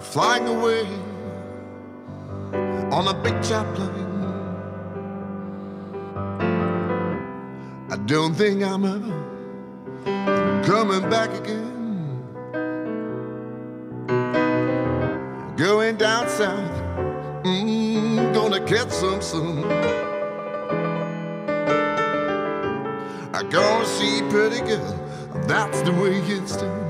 flying away on a big jet plane. I don't think I'm ever coming back again. Going down south, mm, gonna catch some sun. I gonna see pretty girl, that's the way it's done.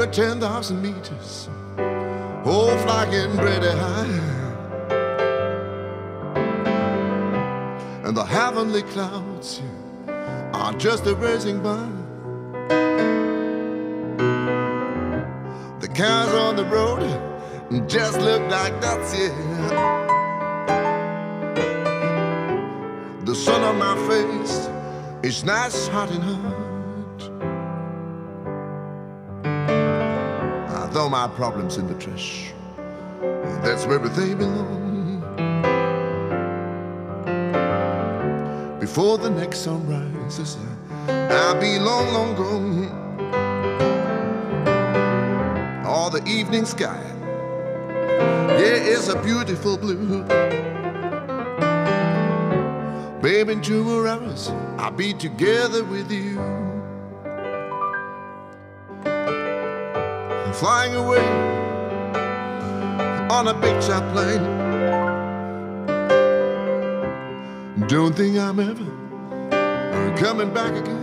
At 10,000 meters, oh, flying pretty high. And the heavenly clouds are just a erasing by. The cars on the road just look like that's it. The sun on my face is nice, hot and throw my problems in the trash. That's where they belong. Before the next sun rises, I'll be long, long gone. All the evening sky, yeah, it's a beautiful blue. Baby, in two hours, I'll be together with you. Flying away on a big jet plane. Don't think I'm ever coming back again.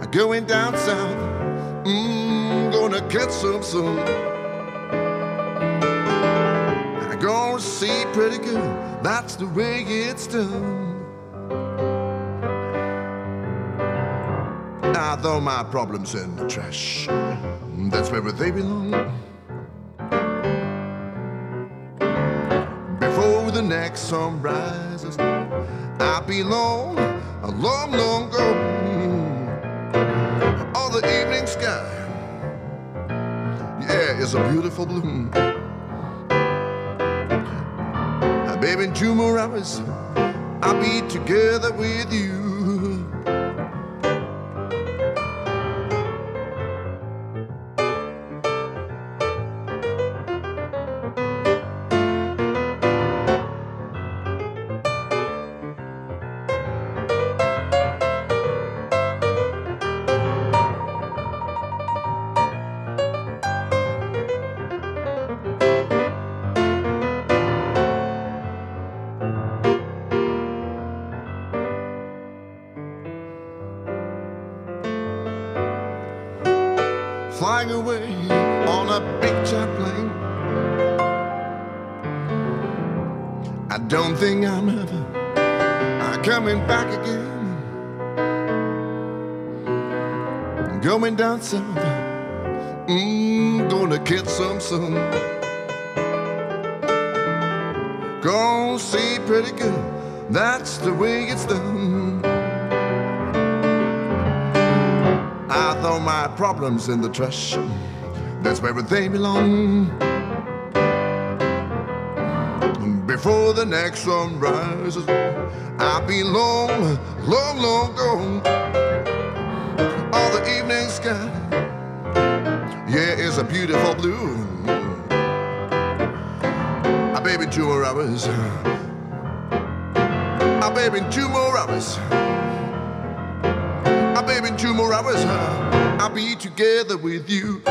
I'm going down south, mm, gonna catch some sun. I'm gonna see pretty girl, that's the way it's done. I throw my problems in the trash, that's where they belong. before the next sun rises. I belong a long, long gone. On the evening sky, yeah, it's a beautiful. Uh, baby, in two more hours, I'll be together with you. Flying away on a big jet plane. I don't think I'm ever uh, coming back again. Going down south, mm, gonna catch some sun. Gonna see pretty good, that's the way it's done. I throw my problems in the trash. That's where they belong. Before the next sun rises, I'll be long, long, long gone. All the evening sky, yeah, it's a beautiful blue. Ah, baby, two more hours. Ah, baby, two more hours. I'll be together with you.